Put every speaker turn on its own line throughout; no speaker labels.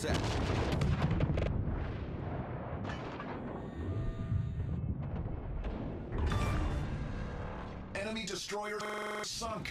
Set.
Enemy destroyer sunk.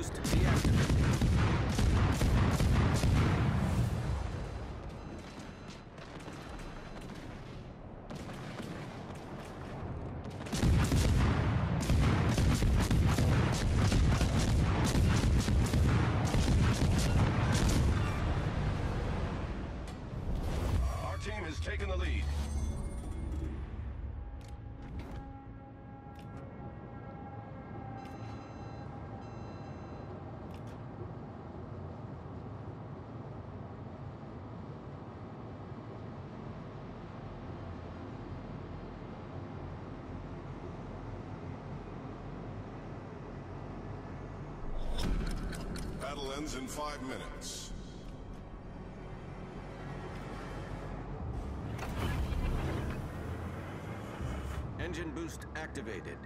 Boost deactivated.
Our team has taken the lead.
Battle ends in five minutes.
Engine boost activated.